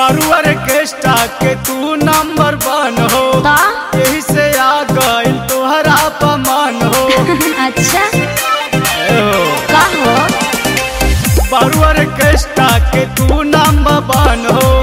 Paru orchestra के तू number one हो। यही से आ गई तोहरा पमान हो। अच्छा। का के पारू के तू नंबर वन हो।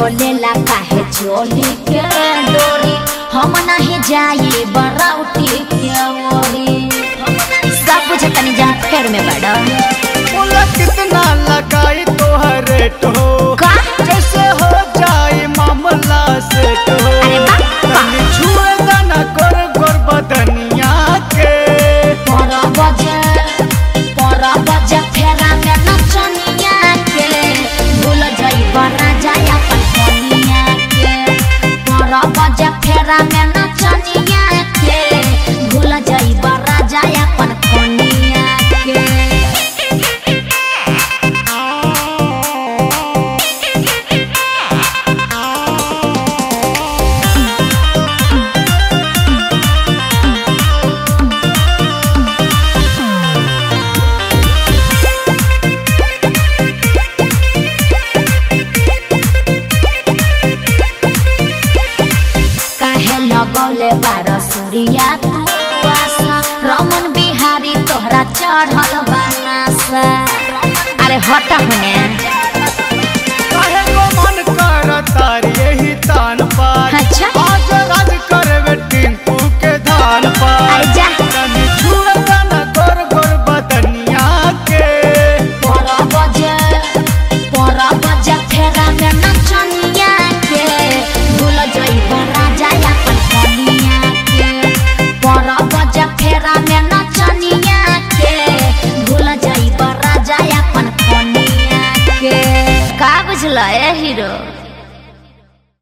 खोलेला काहे चोली के डोरी? हम नहीं जाई बरौटी के ओरी। सब बुझतनी जा फेर में बड़ा। রমন বিহারী তোহরা চড়ল বানাসা। আরে হটা হুনে लाया हीरो।